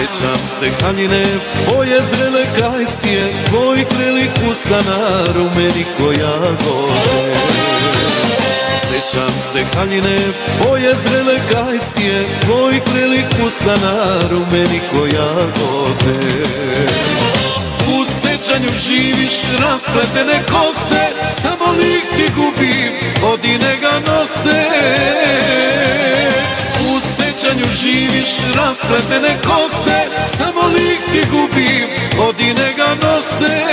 Sjećam se haljine, boje zrele kajsije Tvojih krelih usana, rumeni koja gode Sjećam se haljine, boje zrele kajsije Tvojih krelih usana, rumeni koja gode U sećanju živiš raspletene kose Samo lik ti gubim, godine ga nose živiš raspletene kose Samo lik gubim, godine ga nose